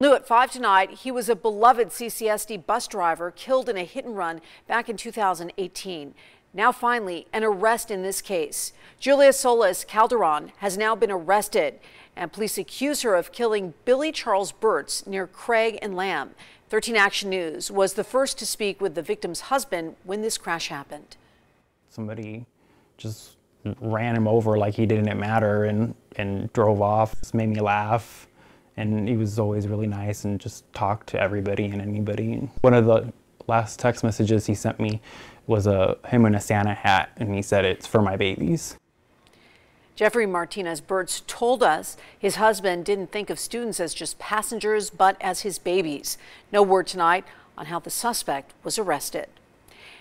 New at 5 tonight, he was a beloved CCSD bus driver killed in a hit and run back in 2018. Now, finally, an arrest in this case. Julia Solis Calderon has now been arrested, and police accuse her of killing Billy Charles Burts near Craig and Lamb. 13 Action News was the first to speak with the victim's husband when this crash happened. Somebody just ran him over like he didn't matter and, and drove off. This made me laugh. And he was always really nice and just talked to everybody and anybody. One of the last text messages he sent me was a him in a Santa hat, and he said it's for my babies. Jeffrey Martinez Burts told us his husband didn't think of students as just passengers, but as his babies. No word tonight on how the suspect was arrested.